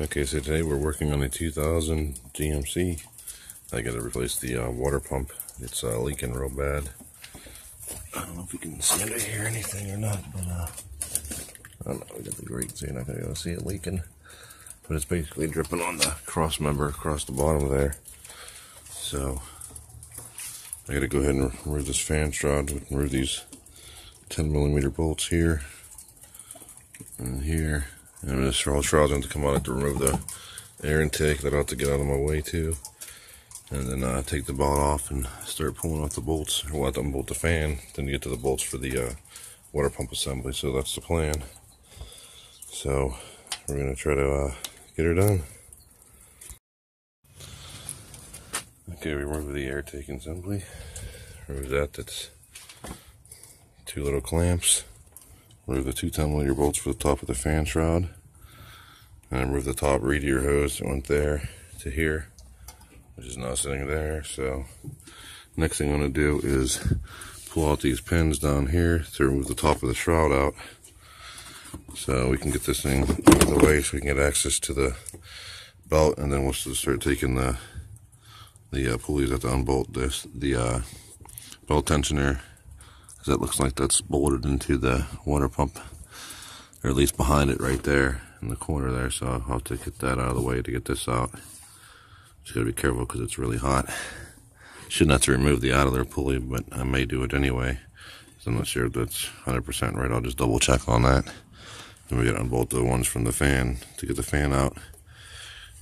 Okay, so today we're working on a 2000 GMC. I gotta replace the uh, water pump. It's uh, leaking real bad. I don't know if you can see under here anything or not, but uh, I don't know. We got the grate, so you're not gonna be able to see it leaking. But it's basically dripping on the cross member across the bottom there. So I gotta go ahead and remove this fan shroud, remove these 10 millimeter bolts here and here and this shroud shroud's going to come out to remove the air intake that I have to get out of my way too. And then uh, take the bolt off and start pulling off the bolts. Or let to unbolt the fan, then get to the bolts for the uh, water pump assembly. So that's the plan. So we're going to try to uh, get her done. Okay, we remove the air take assembly. Remove that, that's two little clamps. Remove the two 10 millimeter bolts for the top of the fan shroud. And remove the top radiator hose that went there to here, which is now sitting there. So next thing I'm going to do is pull out these pins down here to remove the top of the shroud out. So we can get this thing out of the way so we can get access to the belt and then we'll start taking the the uh, pulleys that to unbolt this, the uh, belt tensioner because it looks like that's bolted into the water pump, or at least behind it right there in the corner there. So I'll have to get that out of the way to get this out. Just gotta be careful because it's really hot. Shouldn't have to remove the idler pulley, but I may do it anyway. So I'm not sure if that's 100% right. I'll just double check on that. Then we gotta unbolt the ones from the fan to get the fan out.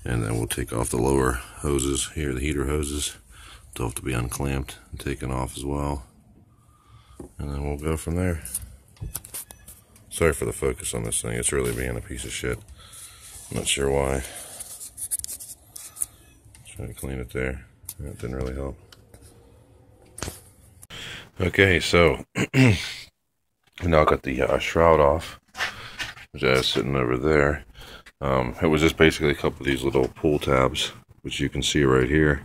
And then we'll take off the lower hoses here, the heater hoses. They'll have to be unclamped and taken off as well and then we'll go from there. Sorry for the focus on this thing. It's really being a piece of shit. I'm not sure why. Trying to clean it there. That didn't really help. Okay, so now I got the uh, shroud off, which I sitting over there. Um, it was just basically a couple of these little pull tabs, which you can see right here.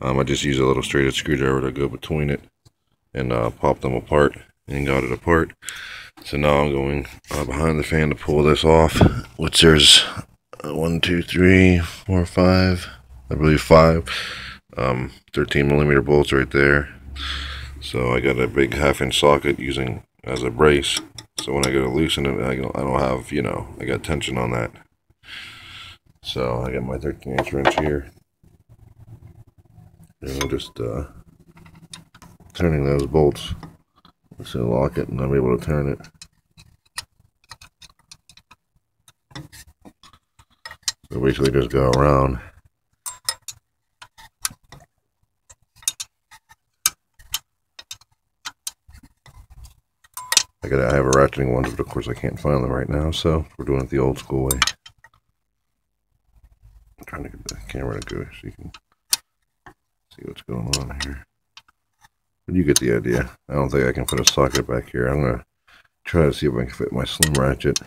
Um, I just used a little straight screwdriver to go between it and uh, popped them apart and got it apart. So now I'm going uh, behind the fan to pull this off, which there's uh, one, two, three, four, five, I believe five, um, 13 millimeter bolts right there. So I got a big half inch socket using as a brace. So when I go to loosen it, I don't, I don't have, you know, I got tension on that. So I got my 13 inch wrench here. And I'll just uh, turning those bolts. So lock it and I'm able to turn it. So basically just go around. I gotta I have a ratcheting one, but of course I can't find them right now, so we're doing it the old school way. I'm trying to get the camera to go so you can see what's going on here. You get the idea. I don't think I can put a socket back here. I'm going to try to see if I can fit my slim ratchet.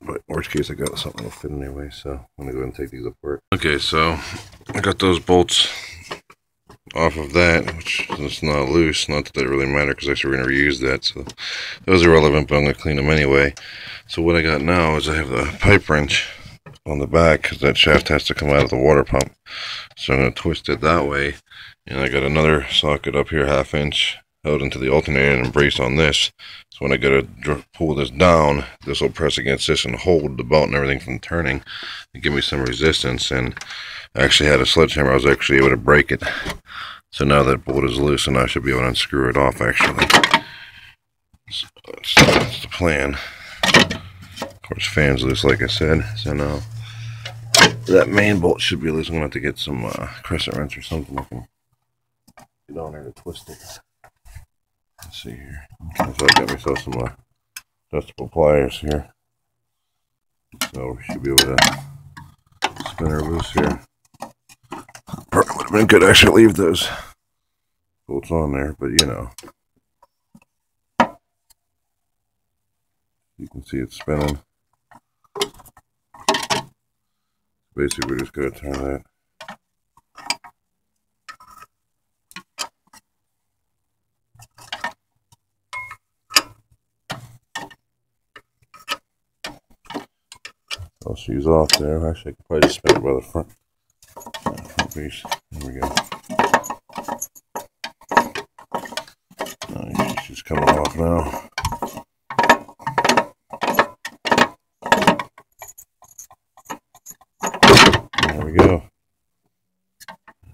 But worst case, I got something to fit anyway, so I'm going to go ahead and take these apart. Okay, so I got those bolts off of that, which is not loose. Not that that really matter because actually we're going to reuse that. So those are relevant, but I'm going to clean them anyway. So what I got now is I have the pipe wrench on the back because that shaft has to come out of the water pump. So I'm going to twist it that way and I got another socket up here, half inch, held into the alternator and brace on this. So when I go to pull this down, this will press against this and hold the belt and everything from turning and give me some resistance. And I actually had a sledgehammer, I was actually able to break it. So now that bolt is loose and I should be able to unscrew it off actually. So that's, that's the plan. Of course, fan's loose like I said. So now that main bolt should be loose. I'm going to have to get some uh, crescent wrench or something get on there to twist it. Let's see here. So I got myself some uh, adjustable pliers here. So we should be able to spin her loose here. Probably would have been good to actually leave those bolts on there, but you know. You can see it's spinning. Basically, we're just going to turn that Oh, she's off there. Actually, I could probably just spin it by the front, front piece. There we go. She's coming off now. There we go.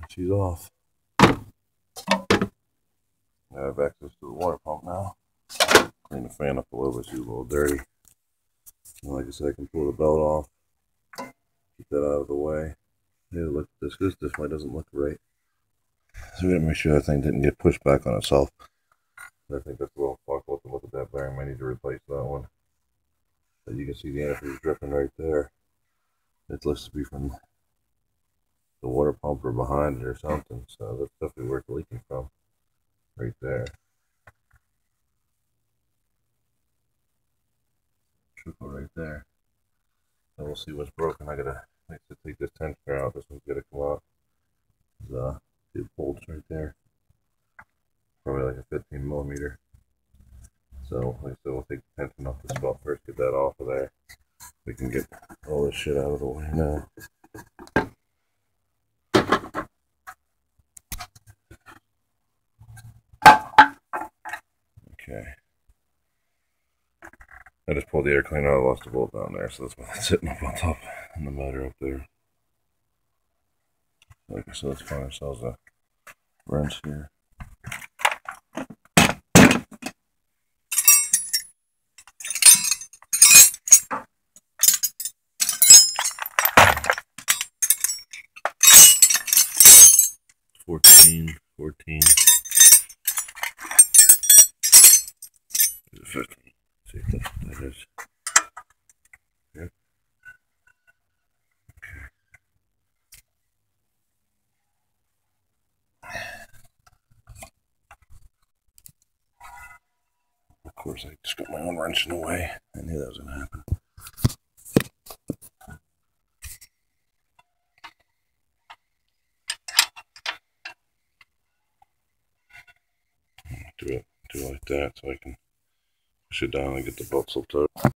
She's off. I have access to the water pump now. Clean the fan up a little bit, she's a little dirty. And like I said, I can pull the belt off. Keep that out of the way. Yeah, look this this this one doesn't look right. So we gotta make sure that thing didn't get pushed back on itself. I think that's a little fucked. We'll look at that bearing. Might need to replace that one. But you can see the antifreeze dripping right there. It looks to be from the water pump or behind it or something. So that's definitely where it's leaking from. Right there. Right there. So we'll see what's broken. I gotta I have to take this tensioner out. This one's gotta come out. There's two bolts right there. Probably like a 15 millimeter. So like I said, we'll take the tension off this belt first, get that off of there. We can get all this shit out of the way now. Okay. I just pulled the air cleaner out, I lost the bolt down there, so that's why it's sitting up on top in the motor up there. Like I said, let's find ourselves a wrench here. Fourteen, fourteen. 15. See that is. Yep. Okay. Of course, I just got my own wrench in the way. I knew that was going to happen. Do it, do it like that so I can it down and get the slipped out.